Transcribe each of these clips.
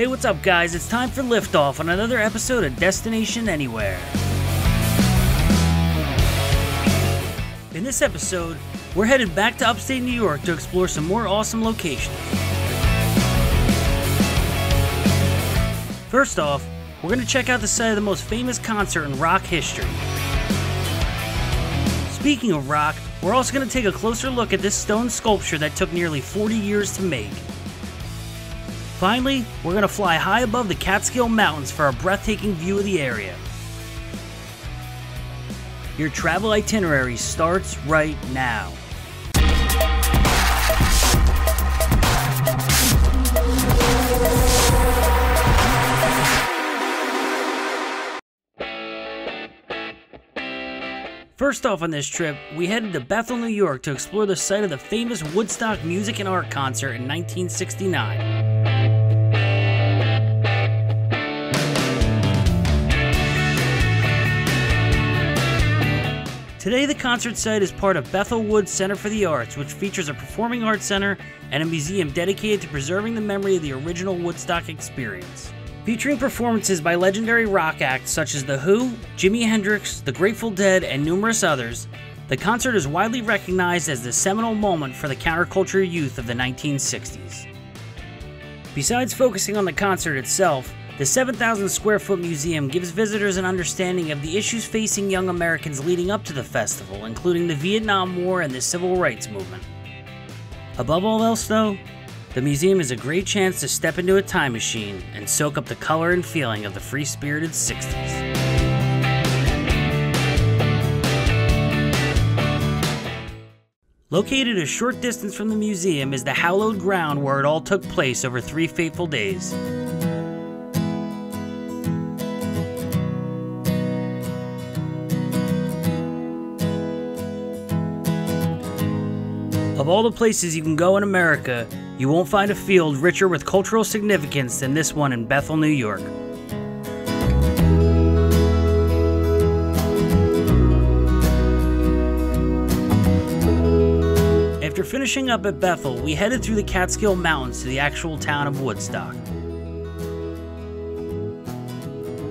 Hey, what's up, guys? It's time for liftoff on another episode of Destination Anywhere. In this episode, we're headed back to upstate New York to explore some more awesome locations. First off, we're going to check out the site of the most famous concert in rock history. Speaking of rock, we're also going to take a closer look at this stone sculpture that took nearly 40 years to make. Finally, we're going to fly high above the Catskill Mountains for a breathtaking view of the area. Your travel itinerary starts right now. First off on this trip, we headed to Bethel, New York to explore the site of the famous Woodstock Music and Art Concert in 1969. Today, the concert site is part of Bethel Woods Center for the Arts, which features a performing arts center and a museum dedicated to preserving the memory of the original Woodstock experience. Featuring performances by legendary rock acts such as The Who, Jimi Hendrix, The Grateful Dead, and numerous others, the concert is widely recognized as the seminal moment for the counterculture youth of the 1960s. Besides focusing on the concert itself, the 7,000 square foot museum gives visitors an understanding of the issues facing young Americans leading up to the festival, including the Vietnam War and the Civil Rights Movement. Above all else, though, the museum is a great chance to step into a time machine and soak up the color and feeling of the free spirited 60s. Located a short distance from the museum is the hallowed ground where it all took place over three fateful days. Of all the places you can go in America, you won't find a field richer with cultural significance than this one in Bethel, New York. After finishing up at Bethel, we headed through the Catskill Mountains to the actual town of Woodstock.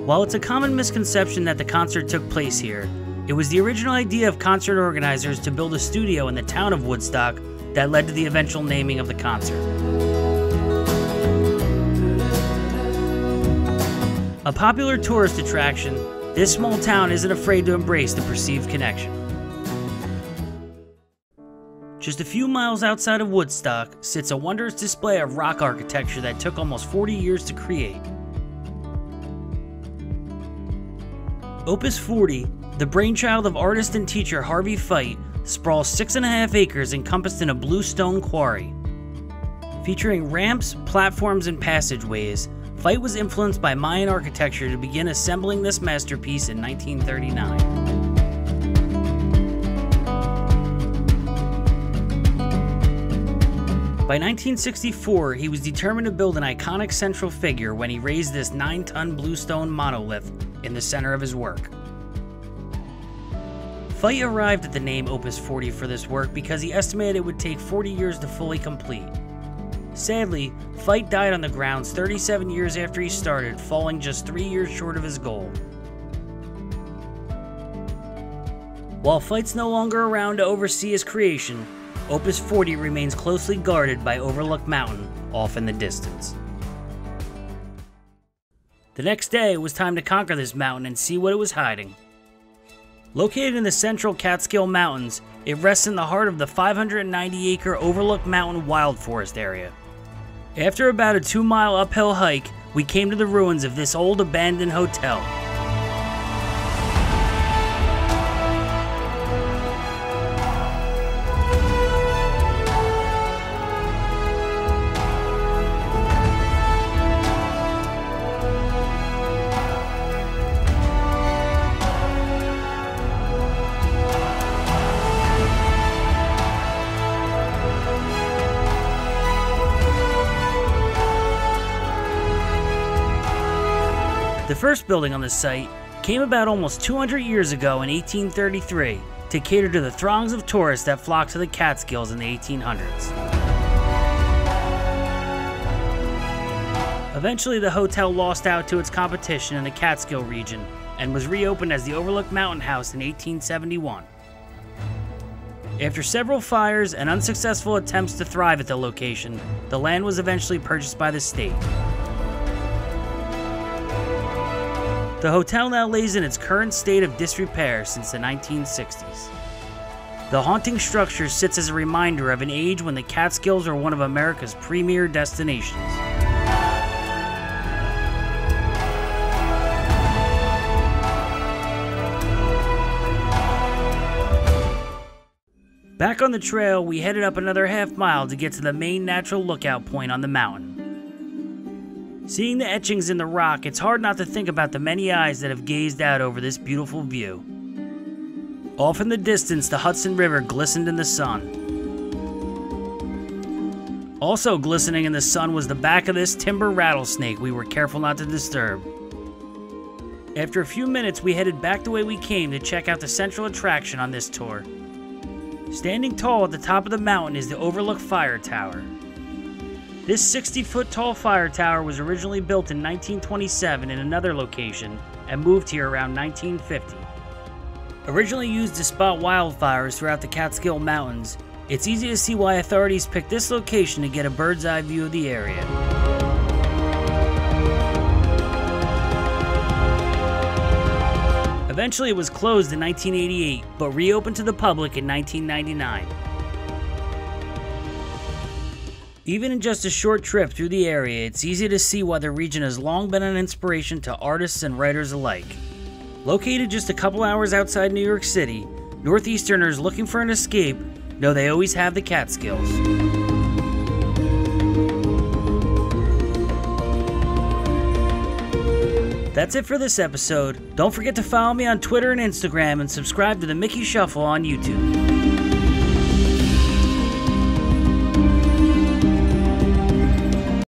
While it's a common misconception that the concert took place here, it was the original idea of concert organizers to build a studio in the town of Woodstock that led to the eventual naming of the concert. A popular tourist attraction, this small town isn't afraid to embrace the perceived connection. Just a few miles outside of Woodstock sits a wondrous display of rock architecture that took almost 40 years to create. Opus 40, the brainchild of artist and teacher Harvey Fite, sprawls six and a half acres encompassed in a bluestone quarry. Featuring ramps, platforms, and passageways, Fite was influenced by Mayan architecture to begin assembling this masterpiece in 1939. By 1964, he was determined to build an iconic central figure when he raised this 9 ton bluestone monolith in the center of his work. Fite arrived at the name Opus 40 for this work because he estimated it would take 40 years to fully complete. Sadly, Fite died on the grounds 37 years after he started, falling just three years short of his goal. While Fite's no longer around to oversee his creation, Opus 40 remains closely guarded by Overlook Mountain off in the distance. The next day, it was time to conquer this mountain and see what it was hiding. Located in the central Catskill Mountains, it rests in the heart of the 590 acre Overlook Mountain Wild Forest area. After about a two mile uphill hike, we came to the ruins of this old abandoned hotel. The first building on the site came about almost 200 years ago in 1833 to cater to the throngs of tourists that flocked to the Catskills in the 1800s. Eventually, the hotel lost out to its competition in the Catskill region and was reopened as the Overlook Mountain House in 1871. After several fires and unsuccessful attempts to thrive at the location, the land was eventually purchased by the state. The hotel now lays in its current state of disrepair since the 1960s. The haunting structure sits as a reminder of an age when the Catskills were one of America's premier destinations. Back on the trail, we headed up another half mile to get to the main natural lookout point on the mountain. Seeing the etchings in the rock, it's hard not to think about the many eyes that have gazed out over this beautiful view. Off in the distance, the Hudson River glistened in the sun. Also glistening in the sun was the back of this timber rattlesnake we were careful not to disturb. After a few minutes, we headed back the way we came to check out the central attraction on this tour. Standing tall at the top of the mountain is the Overlook Fire Tower. This 60 foot tall fire tower was originally built in 1927 in another location and moved here around 1950. Originally used to spot wildfires throughout the Catskill Mountains, it's easy to see why authorities picked this location to get a bird's eye view of the area. Eventually, it was closed in 1988, but reopened to the public in 1999. Even in just a short trip through the area, it's easy to see why the region has long been an inspiration to artists and writers alike. Located just a couple hours outside New York City, Northeasterners looking for an escape know they always have the Catskills. That's it for this episode. Don't forget to follow me on Twitter and Instagram and subscribe to the Mickey Shuffle on YouTube.